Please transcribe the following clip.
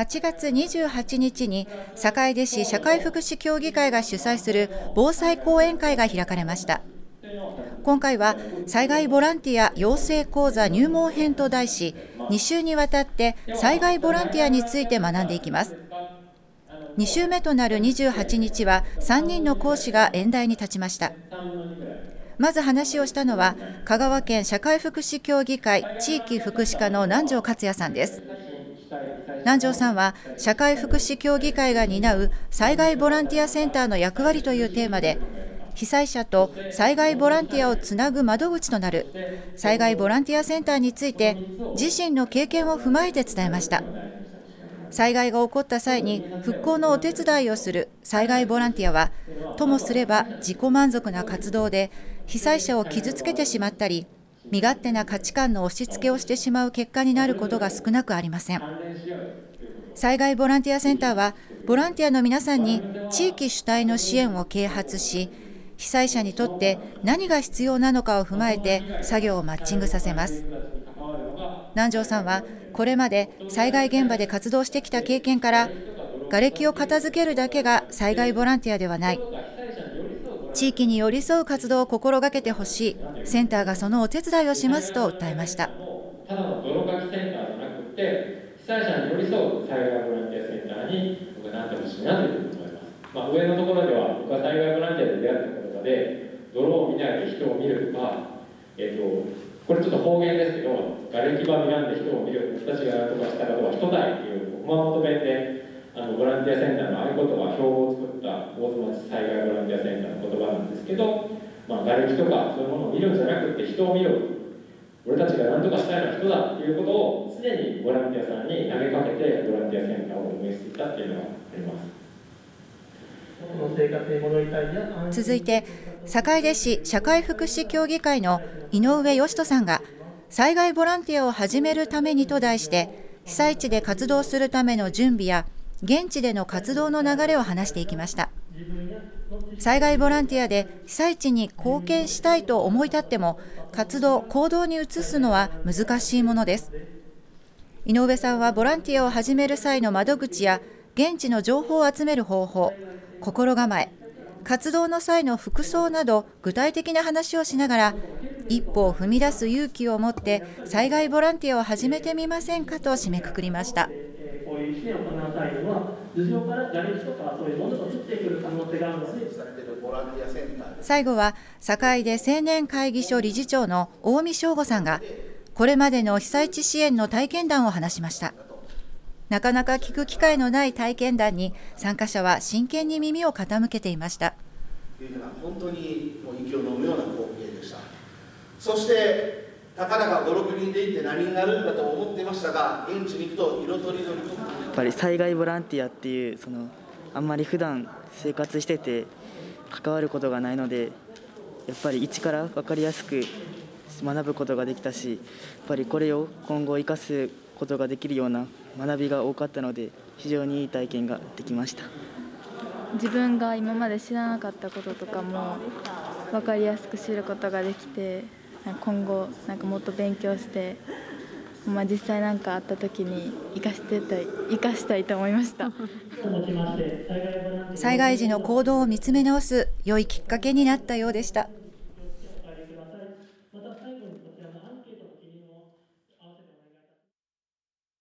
8月28日に坂出市社会福祉協議会が主催する防災講演会が開かれました。今回は災害ボランティア養成講座入門編と題し2週にわたって災害ボランティアについて学んでいきます。2週目となる28日は3人の講師が演題に立ちました。まず話をしたのは香川県社会福祉協議会地域福祉課の南條克也さんです。南條さんは社会福祉協議会が担う災害ボランティアセンターの役割というテーマで被災者と災害ボランティアをつなぐ窓口となる災害ボランティアセンターについて自身の経験を踏まえて伝えました。災害が起こった際に復興のお手伝いをする災害ボランティアはともすれば自己満足な活動で被災者を傷つけてしまったり身勝手な価値観の押し付けをしてしまう結果になることが少なくありません。災害ボランティアセンターはボランティアの皆さんに地域主体の支援を啓発し被災者にとって何が必要なのかを踏まえて作業をマッチングさせます。南條さんはこれまで災害現場で活動してきた経験から瓦礫を片付けるだけが災害ボランティアではない。地域に寄り添う活動を心がけてほしい。センターがそのお手伝いをしますと訴えました。ただの泥かきセンターじゃなくて被災者に寄り添う災害ボランティアセンターに僕はなってほしいなというふうに思います、まあ、上のところでは僕は災害ボランティアで出会った言葉で泥を見ないで人を見る。とか、えーと、これちょっと方言ですけど瓦礫場見なんで人を見る。僕たちがとかしたことは人だいっていう熊本弁であのボランティアセンターの合言葉標語を作った大津町災害ボランティアセンターの言葉なんですけど、まあ、瓦礫とかそういうものを見るんじゃなくて人を見る俺たちが何とかしたいのは人だっていうことを常にボランティアさんに投げかけてボランティアセンターを運営していたっていうのがあります。続いて坂出市社会福祉協議会の井上義人さんが災害ボランティアを始めるためにと題して被災地で活動するための準備や現地での活動の流れを話していきました災害ボランティアで被災地に貢献したいと思い立っても活動行動に移すのは難しいものです井上さんはボランティアを始める際の窓口や現地の情報を集める方法心構え活動の際の服装など具体的な話をしながら一歩を踏み出す勇気を持って災害ボランティアを始めてみませんかと締めくくりました。いう支援を行う際には頭上からガレージとかそういうものが降ってくる可能性があるので最後は堺で青年会議所理事長の大見翔吾さんがこれまでの被災地支援の体験談を話しましたなかなか聞く機会のない体験談に参加者は真剣に耳を傾けていました本当にもう息を飲むような光景でしたそしてたかだか56人で行って何になるんだと思ってましたが現地に行くと色とりどりとやっぱり災害ボランティアっていうそのあんまり普段生活してて関わることがないのでやっぱり一から分かりやすく学ぶことができたしやっぱりこれを今後生かすことができるような学びが多かったので非常にいい体験ができました。自分が今まで知らなかったこととかも分かりやすく知ることができて今後なんかもっと勉強して、まあ、実際何かあった時に生かしてたい生かしたいと思いました災害時の行動を見つめ直す良いきっかけになったようでした。